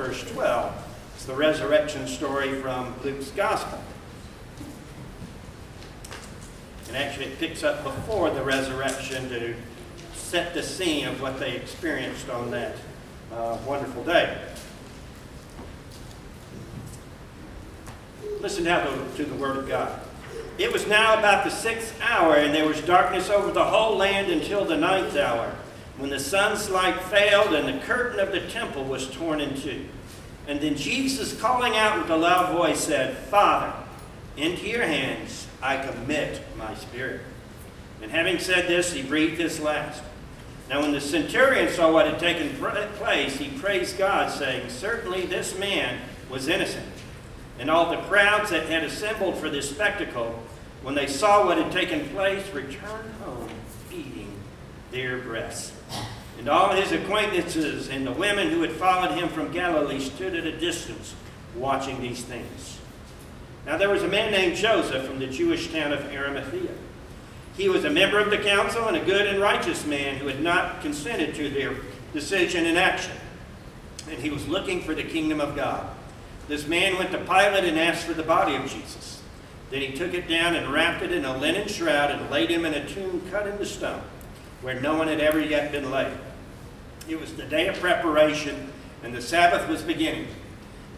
verse 12. It's the resurrection story from Luke's Gospel. And actually, it picks up before the resurrection to set the scene of what they experienced on that uh, wonderful day. Listen now to, to the Word of God. It was now about the sixth hour, and there was darkness over the whole land until the ninth hour, when the sun's light failed and the curtain of the temple was torn in two. And then Jesus, calling out with a loud voice, said, Father, into your hands I commit my spirit. And having said this, he breathed his last. Now when the centurion saw what had taken place, he praised God, saying, Certainly this man was innocent. And all the crowds that had assembled for this spectacle, when they saw what had taken place, returned home eating their breasts. And all his acquaintances and the women who had followed him from Galilee stood at a distance watching these things. Now there was a man named Joseph from the Jewish town of Arimathea. He was a member of the council and a good and righteous man who had not consented to their decision and action. And he was looking for the kingdom of God. This man went to Pilate and asked for the body of Jesus. Then he took it down and wrapped it in a linen shroud and laid him in a tomb cut in the stone, where no one had ever yet been laid. It was the day of preparation, and the Sabbath was beginning.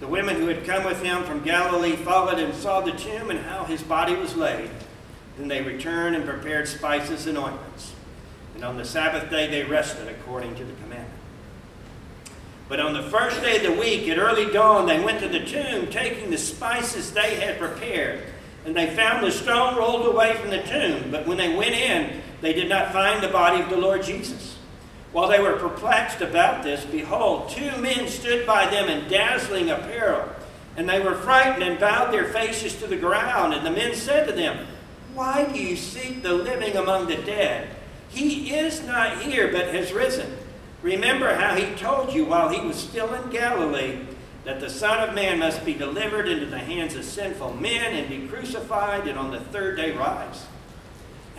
The women who had come with him from Galilee followed and saw the tomb and how his body was laid. Then they returned and prepared spices and ointments. And on the Sabbath day they rested according to the commandment. But on the first day of the week, at early dawn, they went to the tomb, taking the spices they had prepared. And they found the stone rolled away from the tomb. But when they went in, they did not find the body of the Lord Jesus. While they were perplexed about this, behold, two men stood by them in dazzling apparel. And they were frightened and bowed their faces to the ground. And the men said to them, Why do you seek the living among the dead? He is not here, but has risen. Remember how he told you while he was still in Galilee that the Son of Man must be delivered into the hands of sinful men and be crucified and on the third day rise.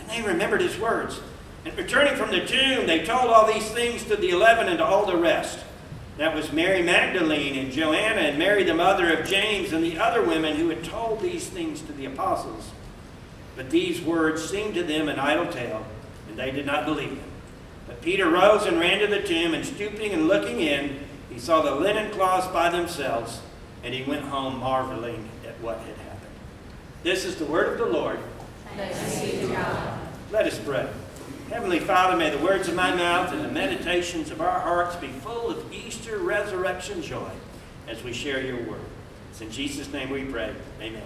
And they remembered his words. And returning from the tomb, they told all these things to the eleven and to all the rest. That was Mary Magdalene and Joanna and Mary the mother of James and the other women who had told these things to the apostles. But these words seemed to them an idle tale, and they did not believe them. But Peter rose and ran to the tomb, and stooping and looking in, he saw the linen cloths by themselves, and he went home marveling at what had happened. This is the word of the Lord. Thanks be to God. Let us pray. Heavenly Father, may the words of my mouth and the meditations of our hearts be full of Easter resurrection joy as we share your word. It's in Jesus' name we pray. Amen.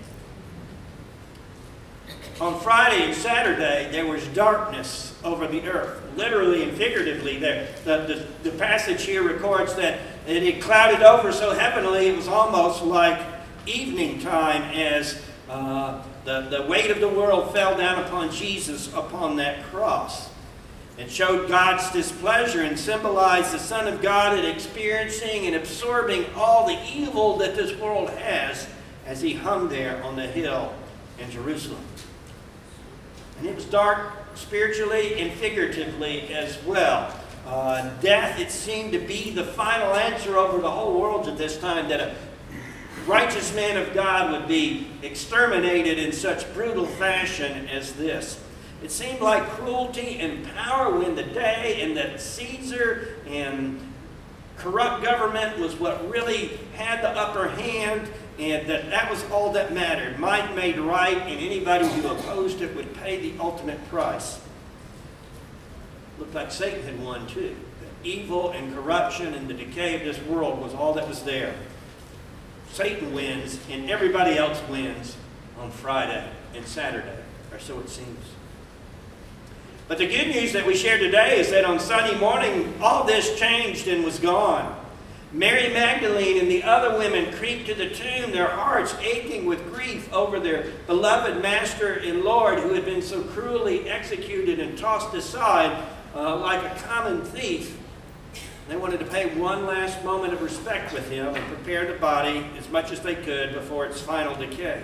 On Friday and Saturday, there was darkness over the earth, literally and figuratively. There, the, the, the passage here records that it clouded over so heavily it was almost like evening time as uh, the, the weight of the world fell down upon Jesus upon that cross. It showed God's displeasure and symbolized the Son of God in experiencing and absorbing all the evil that this world has as he hung there on the hill in Jerusalem. And it was dark spiritually and figuratively as well. Uh, death, it seemed to be the final answer over the whole world at this time, that a righteous man of God would be exterminated in such brutal fashion as this. It seemed like cruelty and power win the day, and that Caesar and corrupt government was what really had the upper hand, and that that was all that mattered. Might made right, and anybody who opposed it would pay the ultimate price. Looked like Satan had won too. The evil and corruption and the decay of this world was all that was there. Satan wins, and everybody else wins on Friday and Saturday, or so it seems. But the good news that we share today is that on Sunday morning, all this changed and was gone. Mary Magdalene and the other women creep to the tomb, their hearts aching with grief over their beloved Master and Lord who had been so cruelly executed and tossed aside uh, like a common thief. They wanted to pay one last moment of respect with him and prepare the body as much as they could before its final decay.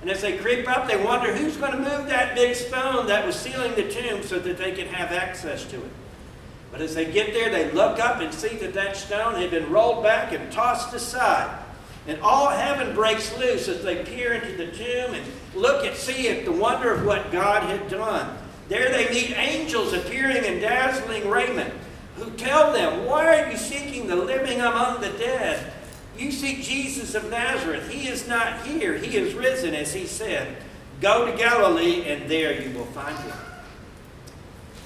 And as they creep up, they wonder who's going to move that big stone that was sealing the tomb so that they could have access to it. But as they get there, they look up and see that that stone had been rolled back and tossed aside. And all heaven breaks loose as they peer into the tomb and look and see at the wonder of what God had done. There they meet angels appearing in dazzling raiment who tell them, Why are you seeking the living among the dead? You seek Jesus of Nazareth. He is not here. He is risen, as he said. Go to Galilee, and there you will find him.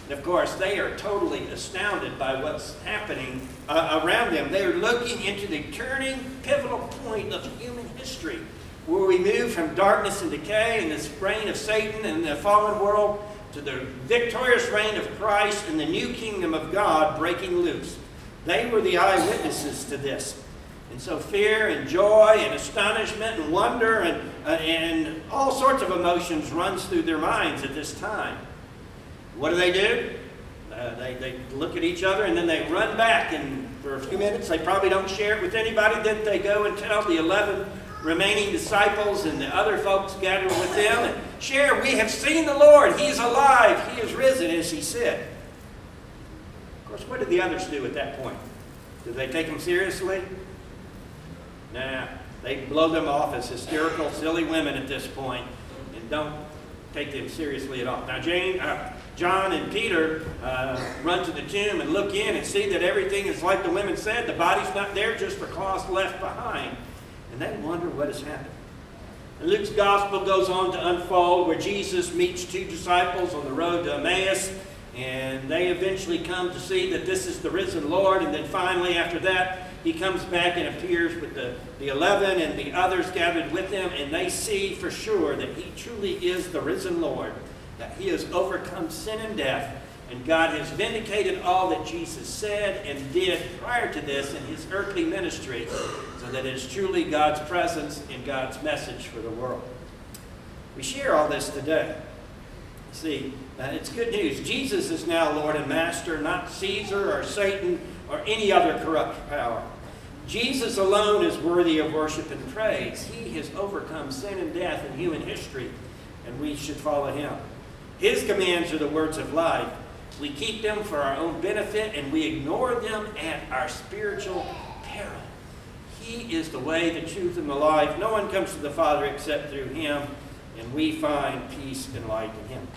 And of course, they are totally astounded by what's happening uh, around them. They are looking into the turning, pivotal point of human history, where we move from darkness and decay and this reign of Satan and the fallen world to the victorious reign of Christ and the new kingdom of God breaking loose. They were the eyewitnesses to this. And so fear and joy and astonishment and wonder and, uh, and all sorts of emotions runs through their minds at this time. What do they do? Uh, they, they look at each other and then they run back and for a few minutes they probably don't share it with anybody. Then they go and tell the 11 remaining disciples and the other folks gathered with them and share, we have seen the Lord. He is alive. He is risen as he said. Of course, what did the others do at that point? Did they take him seriously? Nah, they blow them off as hysterical, silly women at this point and don't take them seriously at all. Now, Jane, uh, John and Peter uh, run to the tomb and look in and see that everything is like the women said. The body's not there, just the cloth left behind. And they wonder what has happened. And Luke's gospel goes on to unfold where Jesus meets two disciples on the road to Emmaus. And they eventually come to see that this is the risen Lord. And then finally, after that, he comes back and appears with the, the eleven and the others gathered with him. And they see for sure that he truly is the risen Lord, that he has overcome sin and death. And God has vindicated all that Jesus said and did prior to this in his earthly ministry, so that it is truly God's presence and God's message for the world. We share all this today. See, uh, it's good news. Jesus is now Lord and Master, not Caesar or Satan or any other corrupt power. Jesus alone is worthy of worship and praise. He has overcome sin and death in human history, and we should follow him. His commands are the words of life. We keep them for our own benefit, and we ignore them at our spiritual peril. He is the way, the truth, and the life. No one comes to the Father except through him, and we find peace and light in him.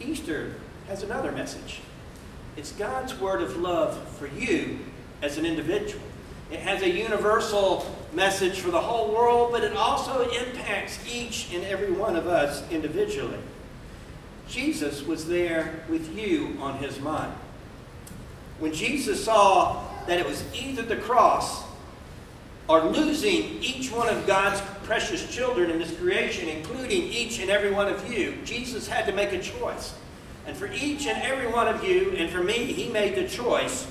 Easter has another message. It's God's word of love for you as an individual. It has a universal message for the whole world, but it also impacts each and every one of us individually. Jesus was there with you on his mind. When Jesus saw that it was either the cross or losing each one of God's precious children in his creation, including each and every one of you, Jesus had to make a choice. And for each and every one of you, and for me, he made the choice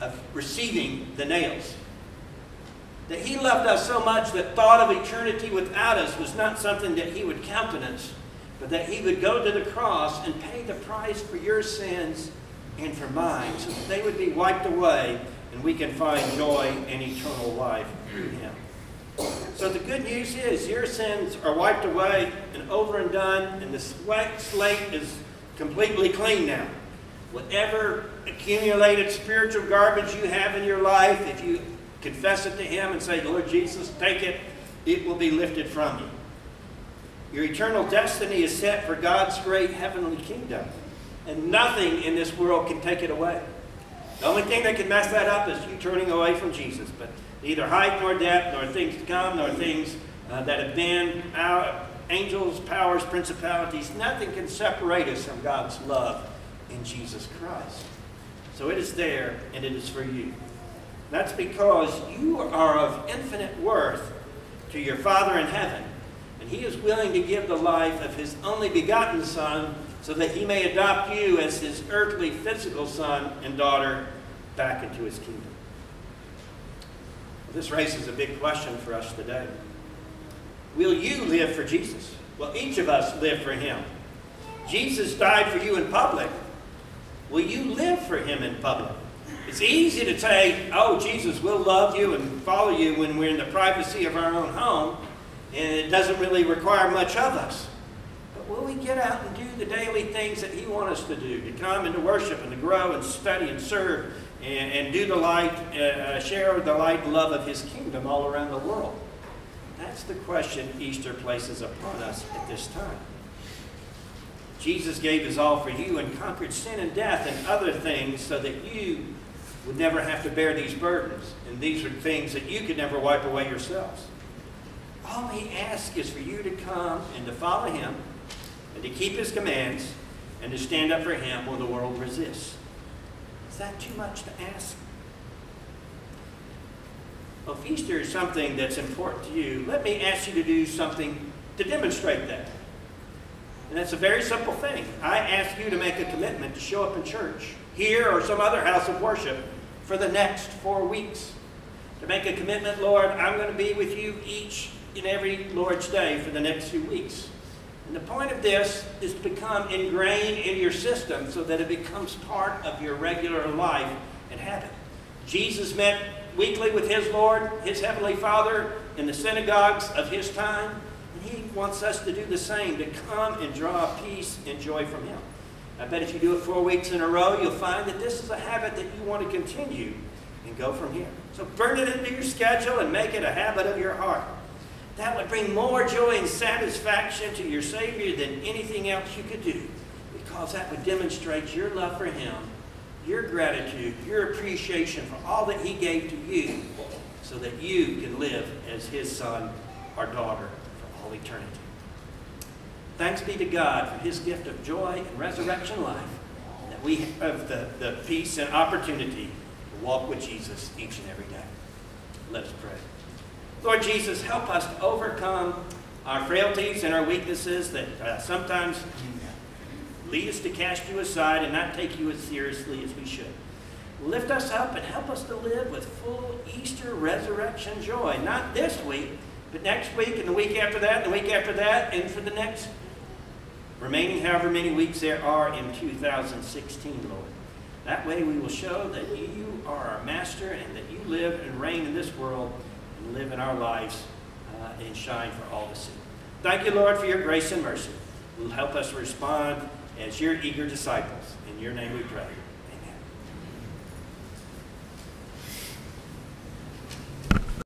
of receiving the nails. That he loved us so much that thought of eternity without us was not something that he would countenance, but that he would go to the cross and pay the price for your sins and for mine, so that they would be wiped away and we can find joy and eternal life through mm. him. So the good news is your sins are wiped away and over and done, and the slate is completely clean now. Whatever accumulated spiritual garbage you have in your life, if you confess it to Him and say, Lord Jesus, take it, it will be lifted from you. Your eternal destiny is set for God's great heavenly kingdom, and nothing in this world can take it away. The only thing that can mess that up is you turning away from Jesus. But neither height nor depth, nor things to come, nor things uh, that have been, our angels, powers, principalities, nothing can separate us from God's love in Jesus Christ. So it is there, and it is for you. That's because you are of infinite worth to your Father in heaven. And he is willing to give the life of his only begotten Son so that he may adopt you as his earthly physical son and daughter back into his kingdom. This raises a big question for us today. Will you live for Jesus? Will each of us live for him? Jesus died for you in public. Will you live for him in public? It's easy to say, oh, Jesus we'll love you and follow you when we're in the privacy of our own home, and it doesn't really require much of us. But will we get out and do the daily things that He wants us to do, to come and to worship and to grow and study and serve and, and do the light, uh, uh, share the light and love of His kingdom all around the world. That's the question Easter places upon us at this time. Jesus gave His all for you and conquered sin and death and other things so that you would never have to bear these burdens. And these are things that you could never wipe away yourselves. All He asks is for you to come and to follow Him and to keep His commands and to stand up for Him when the world resists. Is that too much to ask? Well, if Easter is something that's important to you, let me ask you to do something to demonstrate that. And that's a very simple thing. I ask you to make a commitment to show up in church, here or some other house of worship, for the next four weeks. To make a commitment, Lord, I'm going to be with you each and every Lord's Day for the next few weeks. And the point of this is to become ingrained in your system so that it becomes part of your regular life and habit. Jesus met weekly with his Lord, his Heavenly Father, in the synagogues of his time. And he wants us to do the same, to come and draw peace and joy from him. I bet if you do it four weeks in a row, you'll find that this is a habit that you want to continue and go from here. So burn it into your schedule and make it a habit of your heart. That would bring more joy and satisfaction to your Savior than anything else you could do because that would demonstrate your love for Him, your gratitude, your appreciation for all that He gave to you so that you can live as His son or daughter for all eternity. Thanks be to God for His gift of joy and resurrection life, that we have the, the peace and opportunity to walk with Jesus each and every day. Let us pray. Lord Jesus, help us to overcome our frailties and our weaknesses that uh, sometimes lead us to cast you aside and not take you as seriously as we should. Lift us up and help us to live with full Easter resurrection joy, not this week, but next week and the week after that and the week after that and for the next remaining however many weeks there are in 2016, Lord. That way we will show that you are our master and that you live and reign in this world live in our lives uh, and shine for all to see. Thank you, Lord, for your grace and mercy. Help us respond as your eager disciples. In your name we pray.